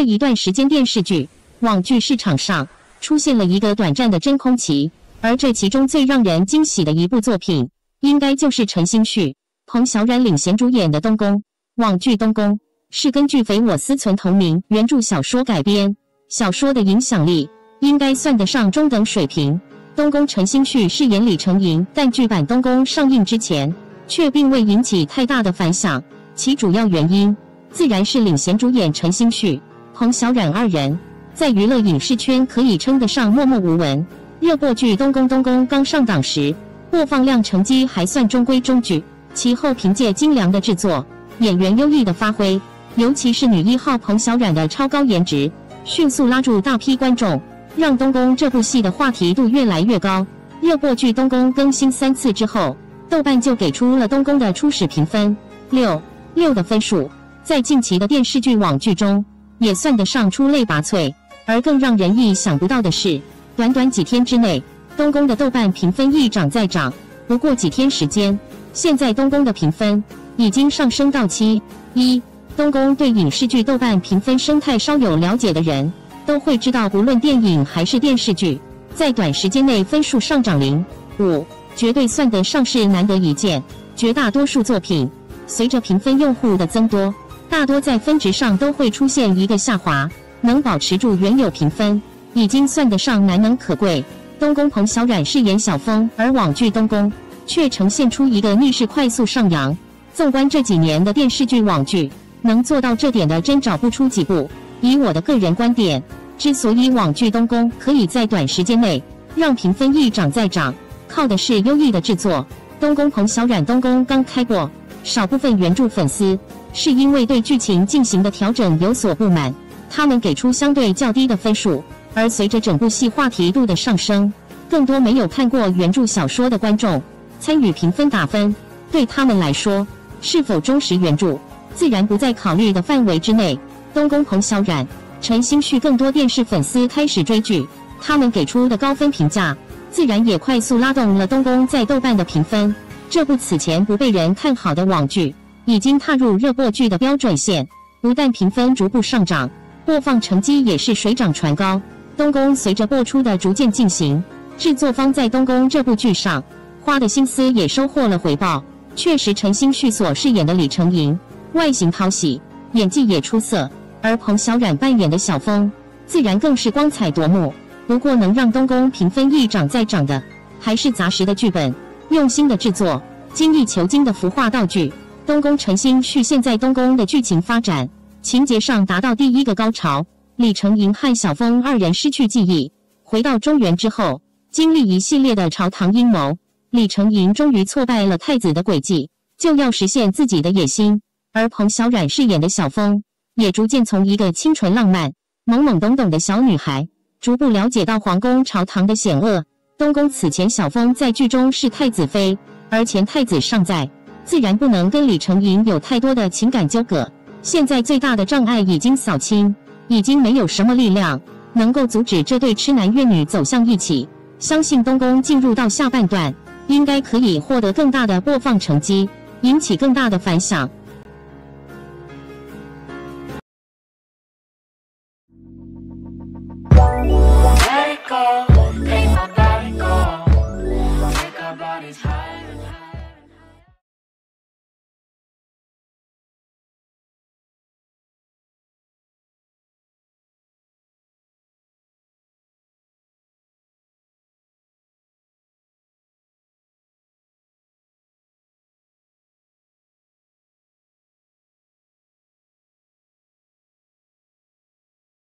这一段时间，电视剧、网剧市场上出现了一个短暂的真空期，而这其中最让人惊喜的一部作品，应该就是陈星旭、彭小苒领衔主演的《东宫》。网剧《东宫》是根据匪我思存同名原著小说改编，小说的影响力应该算得上中等水平。《东宫》陈星旭饰演李成银，但剧版《东宫》上映之前，却并未引起太大的反响。其主要原因，自然是领衔主演陈星旭、彭小苒二人在娱乐影视圈可以称得上默默无闻。热播剧《东宫》东宫刚上档时，播放量成绩还算中规中矩。其后凭借精良的制作、演员优异的发挥，尤其是女一号彭小苒的超高颜值，迅速拉住大批观众，让《东宫》这部戏的话题度越来越高。热播剧《东宫》更新三次之后，豆瓣就给出了《东宫》的初始评分六。六的分数，在近期的电视剧、网剧中也算得上出类拔萃。而更让人意想不到的是，短短几天之内，东宫的豆瓣评分一涨再涨。不过几天时间，现在东宫的评分已经上升到七一。东宫对影视剧豆瓣评分生态稍有了解的人都会知道，不论电影还是电视剧，在短时间内分数上涨零五，绝对算得上是难得一见。绝大多数作品。随着评分用户的增多，大多在分值上都会出现一个下滑，能保持住原有评分，已经算得上难能可贵。东宫彭小苒饰演小峰，而网剧东宫却呈现出一个逆势快速上扬。纵观这几年的电视剧、网剧，能做到这点的真找不出几部。以我的个人观点，之所以网剧东宫可以在短时间内让评分一涨再涨，靠的是优异的制作。东宫彭小苒东宫刚开播。少部分原著粉丝是因为对剧情进行的调整有所不满，他们给出相对较低的分数。而随着整部戏话题度的上升，更多没有看过原著小说的观众参与评分打分，对他们来说，是否忠实原著自然不在考虑的范围之内。东宫彭小苒、陈星旭，更多电视粉丝开始追剧，他们给出的高分评价，自然也快速拉动了东宫在豆瓣的评分。这部此前不被人看好的网剧，已经踏入热播剧的标准线，不但评分逐步上涨，播放成绩也是水涨船高。东宫随着播出的逐渐进行，制作方在东宫这部剧上花的心思也收获了回报。确实，陈星旭所饰演的李成银外形讨喜，演技也出色，而彭小苒扮演的小峰自然更是光彩夺目。不过，能让东宫评分一涨再涨的，还是扎实的剧本。用心的制作，精益求精的服化道具。东宫陈星旭现在东宫的剧情发展情节上达到第一个高潮。李成银和小峰二人失去记忆，回到中原之后，经历一系列的朝堂阴谋。李成银终于挫败了太子的诡计，就要实现自己的野心。而彭小苒饰演的小峰，也逐渐从一个清纯浪漫、懵懵懂懂的小女孩，逐步了解到皇宫朝堂的险恶。东宫此前，小峰在剧中是太子妃，而前太子尚在，自然不能跟李成银有太多的情感纠葛。现在最大的障碍已经扫清，已经没有什么力量能够阻止这对痴男怨女走向一起。相信东宫进入到下半段，应该可以获得更大的播放成绩，引起更大的反响。Take a, take a, take a, take a look